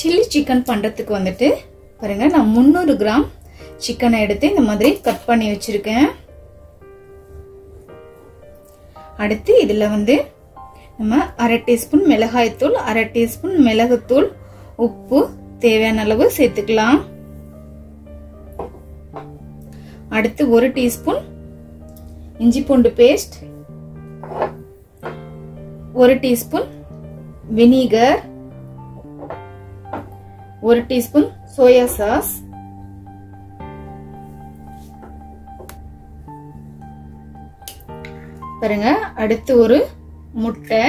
Chilli chicken பண்ணுறதுக்கு வந்துட்டு பாருங்க நான் முந்நூறு கிராம் சிக்கனை எடுத்து இந்த மாதிரி கட் பண்ணி வச்சுருக்கேன். அடுத்து இதில் வந்து நம்ம அரை டீஸ்பூன் மிளகாய்த்தூள் அரை டீஸ்பூன் மிளகுத்தூள் உப்பு தேவையான அளவு சேர்த்துக்கலாம். அடுத்து ஒரு டீஸ்பூன் இஞ்சி பூண்டு பேஸ்ட் ஒரு டீஸ்பூன் வினிகர் ஒரு டீஸ்பூன் சோயா சாஸ். பாருங்க அடுத்து ஒரு முட்டை.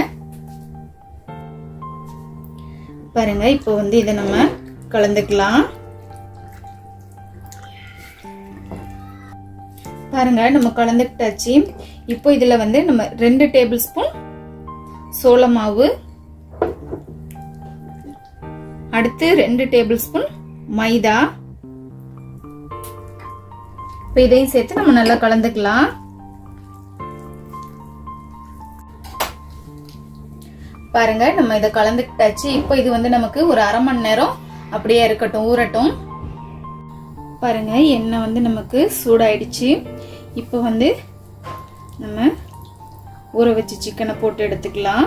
பாருங்க இப்போ வந்து இதை நம்ம கலந்துக்கலாம். பாருங்க நம்ம கலந்துக்கிட்டாச்சு. இப்போ இதுல வந்து நம்ம ரெண்டு டேபிள் ஸ்பூன் சோள மாவு அடுத்து ரெண்டு டேபிள் ஸ்பூன் மைதா. இப்போ இதையும் சேர்த்து நம்ம நல்லா கலந்துக்கலாம். பாருங்க நம்ம இதை கலந்துக்கிட்டாச்சு. இப்போ இது வந்து நமக்கு ஒரு அரை மணி நேரம் அப்படியே இருக்கட்டும் ஊறட்டும். பாருங்க எண்ணெய் வந்து நமக்கு சூடாயிடுச்சு. இப்போ வந்து நம்ம ஊற வச்சு சிக்கனை போட்டு எடுத்துக்கலாம்.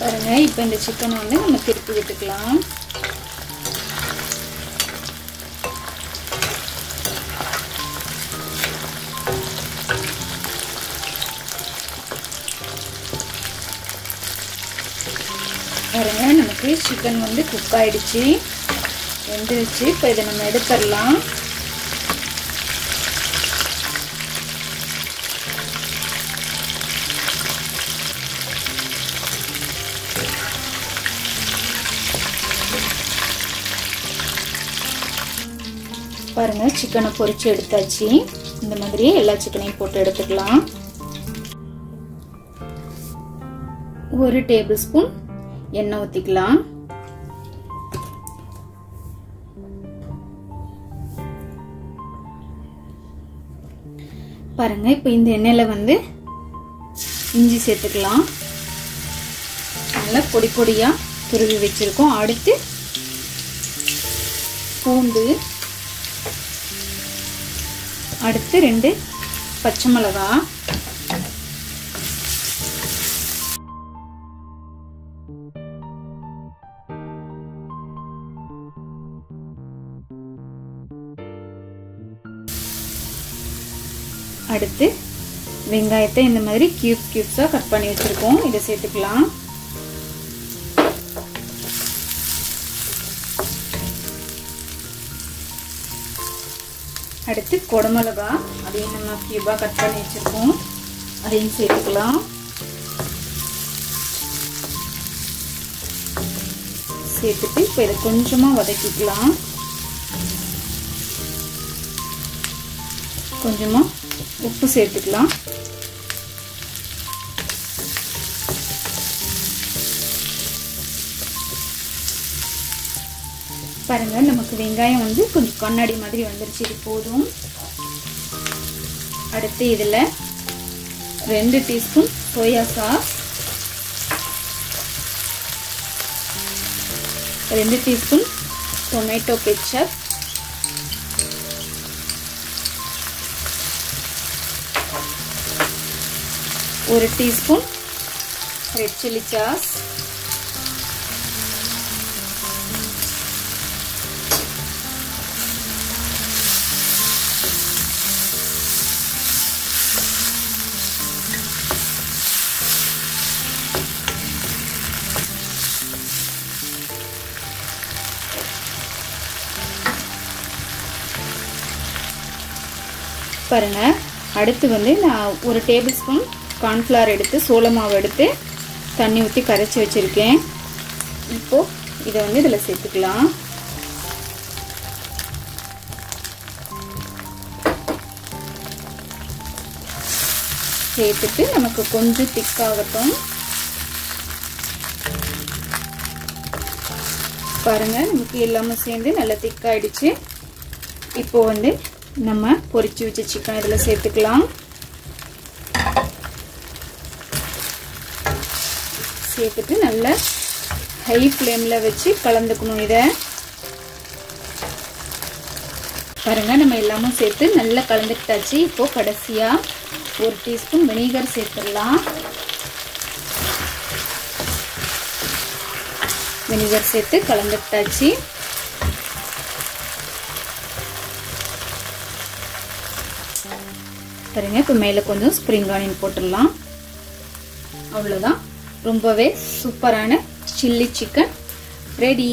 பாருங்க. இப்போ இந்த சிக்கனை வந்து நம்ம திருப்பி விட்டுக்கலாம். பாருங்க நமக்கு சிக்கன் வந்து குக் ஆயிடுச்சு. வெந்துருச்சு. இப்போ இதை நம்ம எடுத்துடலாம். பாருங்கள் சிக்கனை பொறிச்சு எடுத்தாச்சு. இந்த மாதிரி எல்லா சிக்கனையும் போட்டு எடுத்துக்கலாம். ஒரு டேபிள் ஸ்பூன் எண்ணெய் ஊற்றிக்கலாம் பாருங்க இப்போ இந்த எண்ணெயில் வந்து இஞ்சி சேர்த்துக்கலாம். நல்லா பொடி பொடியாக துருவி வச்சுருக்கோம். அடுத்து பூண்டு அடுத்து ரெண்டு பச்சை மிளகா. அடுத்து வெங்காயத்தை இந்த மாதிரி கியூப் கியூப்ஸாக கட் பண்ணி வச்சுருக்கோம். இதை சேர்த்துக்கலாம். அடுத்து குடமிளகா அதையும் நம்ம கியூபாக கட் பண்ணி வச்சுருக்கோம். அதையும் சேர்த்துக்கலாம். சேர்த்துட்டு இப்போ இதை கொஞ்சமாக வதக்கிக்கலாம். கொஞ்சமாக உப்பு சேர்த்துக்கலாம். பாருங்கள் நமக்கு வெங்காயம் வந்து கொஞ்சம் கண்ணாடி மாதிரி வந்துருச்சு இது போதும். அடுத்து இதில் ரெண்டு டீஸ்பூன் சோயா சாஸ் ரெண்டு டீஸ்பூன் டொமேட்டோ கெச்சப் ஒரு டீஸ்பூன் ரெட் சில்லி சாஸ் பாருங்கள் அடுத்து வந்து நான் ஒரு டேபிள் ஸ்பூன் கார்ன்ஃப்ளவர் எடுத்து சோள மாவு எடுத்து தண்ணி ஊற்றி கரைச்சி வச்சுருக்கேன். இப்போது இதை வந்து இதில் சேர்த்துக்கலாம். சேர்த்துட்டு நமக்கு கொஞ்சம் திக்காகட்டும் பாருங்கள் நமக்கு எல்லாமே சேர்ந்து நல்லா திக்காயிடுச்சு இப்போ வந்து நம்ம பொறிச்சு வச்ச சிக்கன் இதில் சேர்த்துக்கலாம். சேர்த்துட்டு நல்லா ஹை ஃப்ளேமில் வச்சு கலந்துக்கணும் இதை. பாருங்க நம்ம எல்லாமும் சேர்த்து நல்லா கலந்துக்கிட்டாச்சு. இப்போ கடைசியாக ஒரு டீஸ்பூன் வினிகர் சேர்த்துடலாம். வினிகர் சேர்த்து கலந்துக்கிட்டாச்சு. சரிங்க இப்போ மேலே கொஞ்சம் ஸ்ப்ரிங் ஆனியன் போட்டுடலாம். அவ்வளோதான் ரொம்பவே சூப்பரான சில்லி சிக்கன் ரெடி